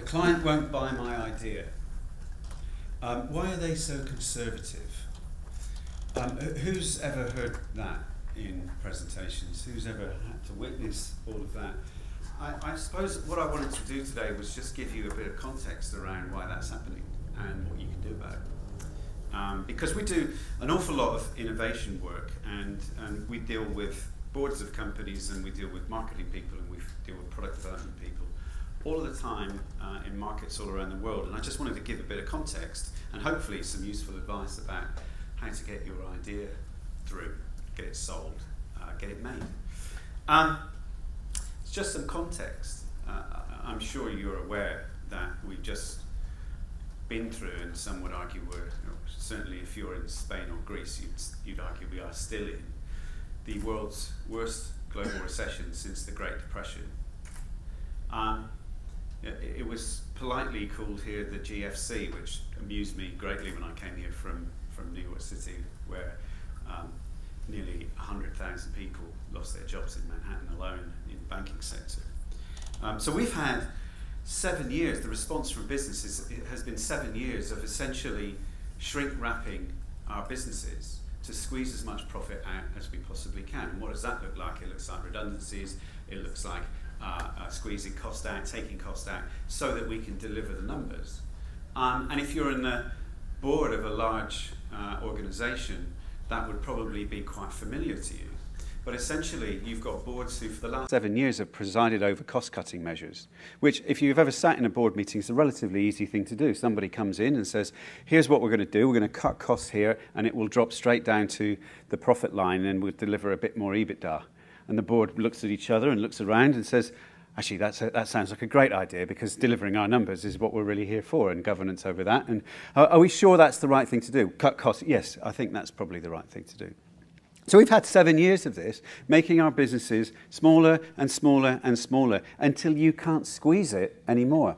The client won't buy my idea. Um, why are they so conservative? Um, who's ever heard that in presentations? Who's ever had to witness all of that? I, I, suppose what I wanted to do today was just give you a bit of context around why that's happening and what you can do about it. Um, because we do an awful lot of innovation work and, and we deal with boards of companies and we deal with marketing people and we deal with product development people all of the time uh, in markets all around the world. And I just wanted to give a bit of context and hopefully some useful advice about how to get your idea through, get it sold, uh, get it made. Um, it's just some context. Uh, I'm sure you're aware that we've just been through, and some would argue we're, certainly if you're in Spain or Greece, you'd, you'd argue we are still in the world's worst global recession since the Great Depression. Um, it, was politely called here the GFC, which amused me greatly when I came here from, from New York City, where um, nearly 100,000 people lost their jobs in Manhattan alone in the banking sector. Um, so we've had seven years, the response from businesses has been seven years of essentially shrink wrapping our businesses to squeeze as much profit out as we possibly can. And what does that look like? It looks like redundancies, it looks like uh, uh, squeezing cost out, taking cost out, so that we can deliver the numbers. Um, and if you're in the board of a large uh, organization, that would probably be quite familiar to you. But essentially, you've got boards who, for the last seven years, have presided over cost cutting measures, which, if you've ever sat in a board meeting, is a relatively easy thing to do. Somebody comes in and says, Here's what we're going to do. We're going to cut costs here, and it will drop straight down to the profit line, and we'll deliver a bit more EBITDA. And the board looks at each other and looks around and says, Actually, that's a, that sounds like a great idea because delivering our numbers is what we're really here for, and governance over that. And uh, are we sure that's the right thing to do? Cut costs? Yes, I think that's probably the right thing to do. So we've had seven years of this, making our businesses smaller and smaller and smaller until you can't squeeze it anymore.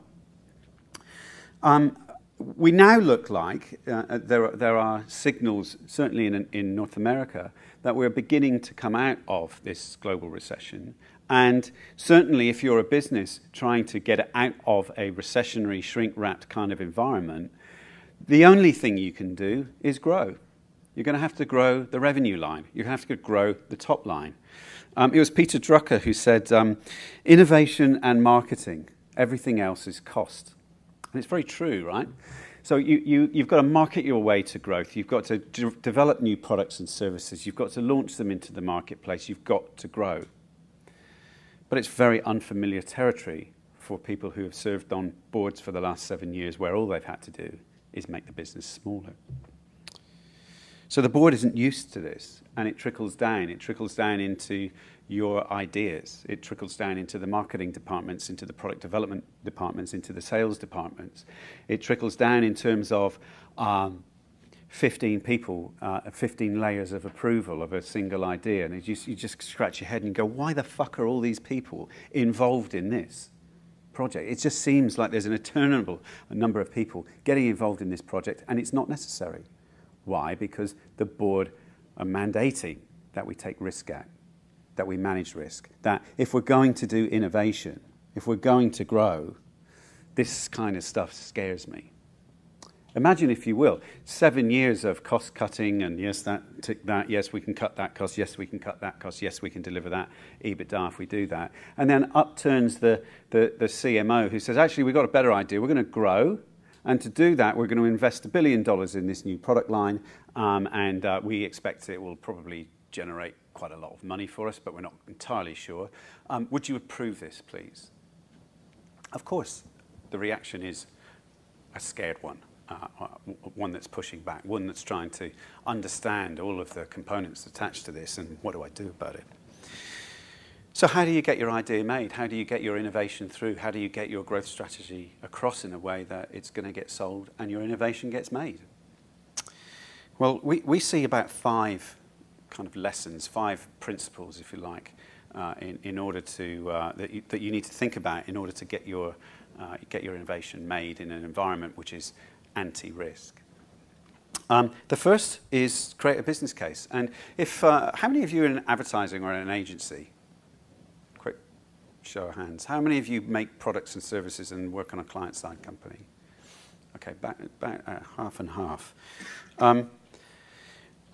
Um, we now look like uh there, are, there are signals, certainly in, in North America, that we're beginning to come out of this global recession. And certainly, if you're a business trying to get out of a recessionary, shrink wrapped kind of environment, the only thing you can do is grow. You're going to have to grow the revenue line. You have to grow the top line. Um, it was Peter Drucker who said, um, innovation and marketing, everything else is cost. And it's very true, right? So you, you, you've got to market your way to growth. You've got to develop new products and services. You've got to launch them into the marketplace. You've got to grow. But it's very unfamiliar territory for people who have served on boards for the last seven years where all they've had to do is make the business smaller. So the board isn't used to this, and it trickles down. It trickles down into your ideas. It trickles down into the marketing departments, into the product development departments, into the sales departments. It trickles down in terms of um, 15 people, uh, 15 layers of approval of a single idea. And you, you just scratch your head and go, why the fuck are all these people involved in this? project. It just seems like there's an eternal number of people getting involved in this project, and it's not necessary. Why? Because the board are mandating that we take risk at, that we manage risk, that if we're going to do innovation, if we're going to grow, this kind of stuff scares me. Imagine, if you will, seven years of cost cutting, and yes, that, that, yes, we can cut that cost, yes, we can cut that cost, yes, we can deliver that EBITDA if we do that. And then up turns the, the, the CMO who says, actually, we've got a better idea. We're going to grow, and to do that, we're going to invest a billion dollars in this new product line, um, and uh, we expect it will probably generate quite a lot of money for us, but we're not entirely sure. Um, would you approve this, please? Of course, the reaction is a scared one uh, one that's pushing back, one that's trying to understand all of the components attached to this and what do I do about it. So how do you get your idea made? How do you get your innovation through? How do you get your growth strategy across in a way that it's going to get sold and your innovation gets made? Well, we, we see about five kind of lessons, five principles, if you like, uh, in, in order to, uh, that, you, that you need to think about in order to get your, uh, get your innovation made in an environment which is anti-risk. Um, the first is create a business case. And if, uh, how many of you are in advertising or in an agency? Show of hands. How many of you make products and services and work on a client-side company? Okay, about, about uh, half and half. Um,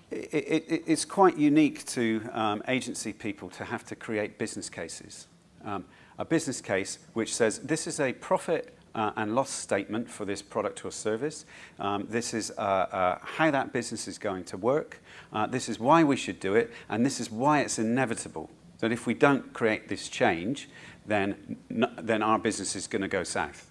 it, it, it's quite unique to um, agency people to have to create business cases. Um, a business case which says this is a profit uh, and loss statement for this product or service. Um, this is uh, uh, how that business is going to work. Uh, this is why we should do it, and this is why it's inevitable that if we don't create this change, then, then our business is going to go south.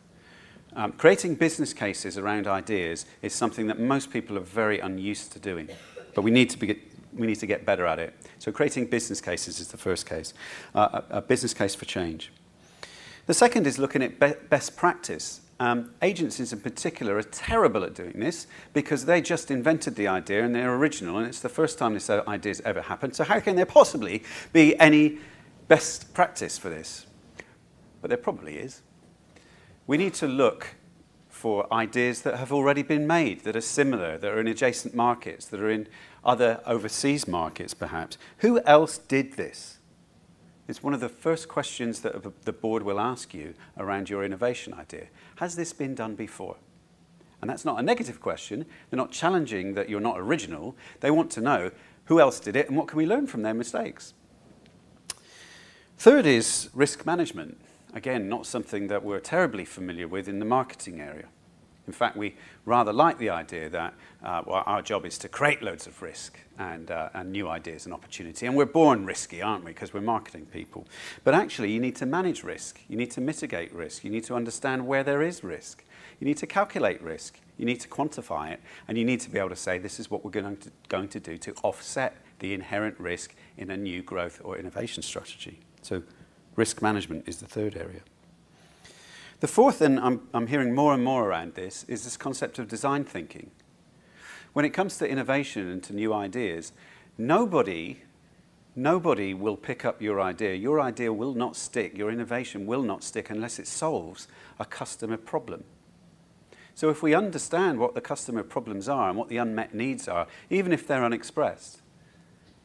Um, creating business cases around ideas is something that most people are very unused to doing, but we need to, be, we need to get better at it. So creating business cases is the first case, uh, a, a business case for change. The second is looking at be best practice. Um, agencies in particular are terrible at doing this because they just invented the idea and they're original and it's the first time this idea's ever happened. So how can there possibly be any best practice for this? But there probably is. We need to look for ideas that have already been made, that are similar, that are in adjacent markets, that are in other overseas markets perhaps. Who else did this? It's one of the first questions that the board will ask you around your innovation idea. Has this been done before? And that's not a negative question. They're not challenging that you're not original. They want to know who else did it and what can we learn from their mistakes. Third is risk management. Again, not something that we're terribly familiar with in the marketing area. In fact, we rather like the idea that uh, well, our job is to create loads of risk and, uh, and new ideas and opportunity. And we're born risky, aren't we? Because we're marketing people. But actually, you need to manage risk. You need to mitigate risk. You need to understand where there is risk. You need to calculate risk. You need to quantify it. And you need to be able to say, this is what we're going to, going to do to offset the inherent risk in a new growth or innovation strategy. So risk management is the third area. The fourth, and I'm, I'm hearing more and more around this, is this concept of design thinking. When it comes to innovation and to new ideas, nobody, nobody will pick up your idea. Your idea will not stick, your innovation will not stick unless it solves a customer problem. So if we understand what the customer problems are and what the unmet needs are, even if they're unexpressed,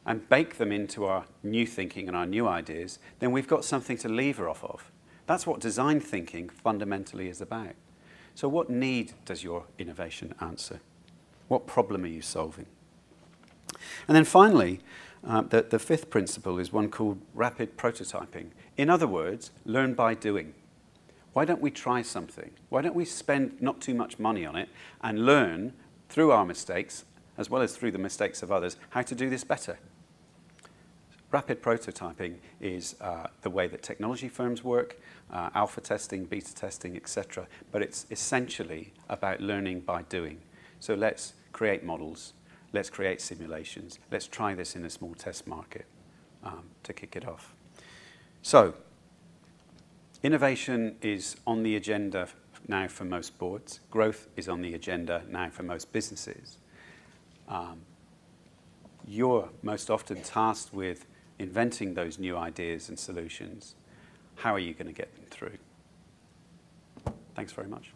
and bake them into our new thinking and our new ideas, then we've got something to lever off of. That's what design thinking fundamentally is about. So what need does your innovation answer? What problem are you solving? And then finally, uh, the, the fifth principle is one called rapid prototyping. In other words, learn by doing. Why don't we try something? Why don't we spend not too much money on it and learn through our mistakes, as well as through the mistakes of others, how to do this better? Rapid prototyping is uh, the way that technology firms work, uh, alpha testing, beta testing, etc. But it's essentially about learning by doing. So let's create models, let's create simulations, let's try this in a small test market um, to kick it off. So innovation is on the agenda now for most boards. Growth is on the agenda now for most businesses. Um, you're most often tasked with inventing those new ideas and solutions, how are you going to get them through? Thanks very much.